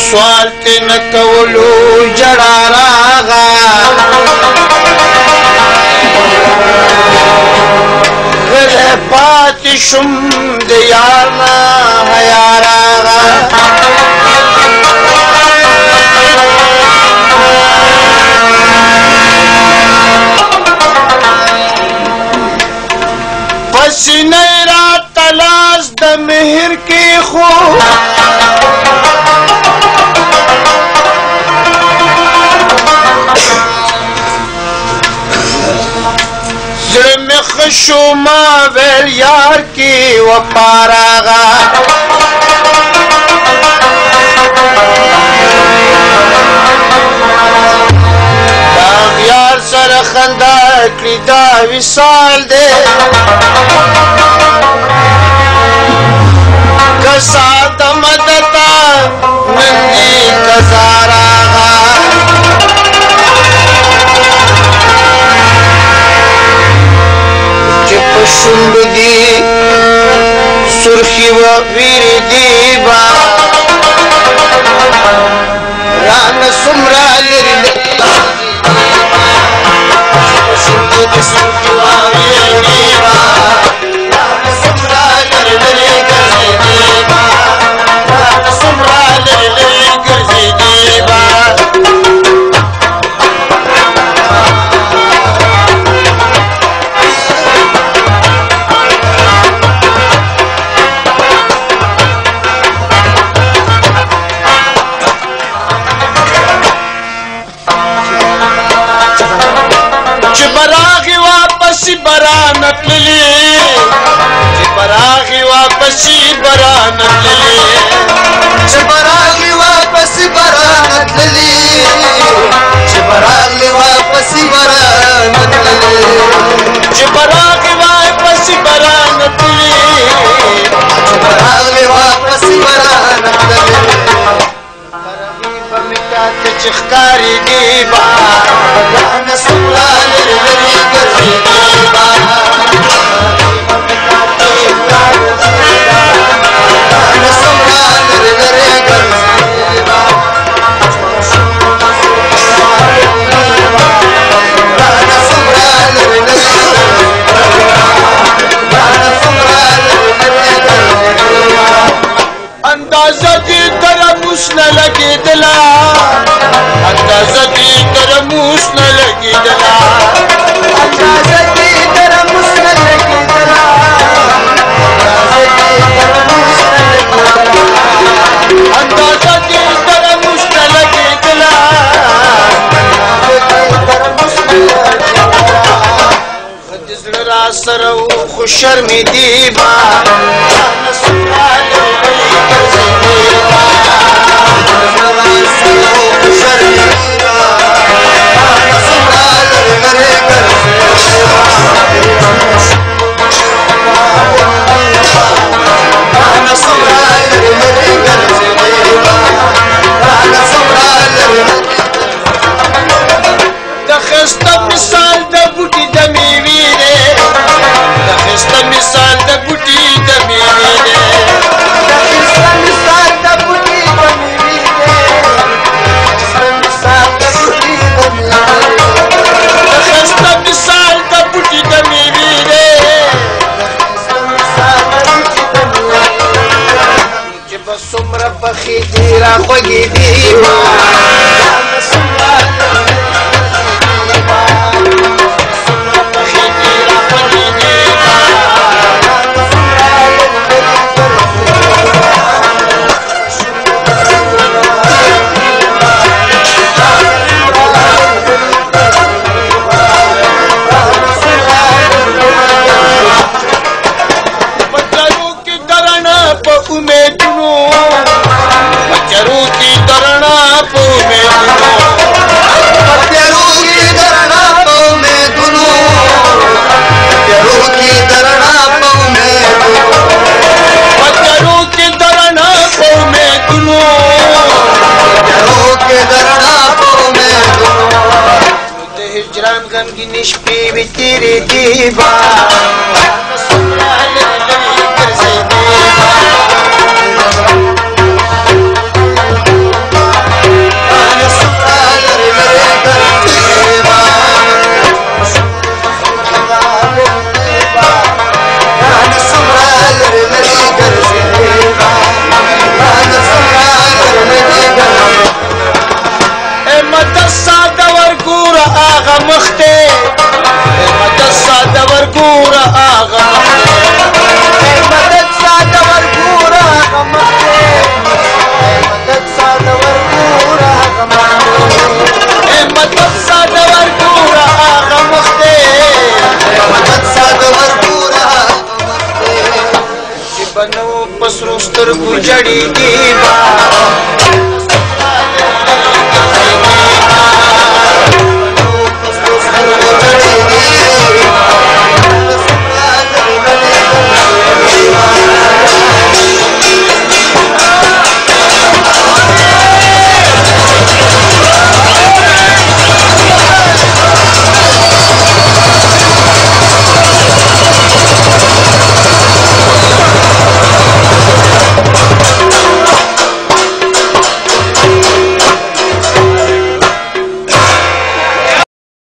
سوال تین کولو جڑا راغا راگا پاتی شم دیارنا میا شما ویل یار کی و پاراغا داغ یار سر خندا کری دا وصال دے زندگی سرخی و ویری arriba. سره خو شرم دی با نه سوال پخې تیرا خوږې دی ما غم کې نشپې وتیرې دی با مخته مدد ساده ورګوره هغه مدد ساده ورګوره هغه مخته مدد ساده ورګوره هغه مخته مدد ساده ورګوره هغه مخته مدد ساده ورګوره هغه مخته چې بنو پسرو سترګو جړېږي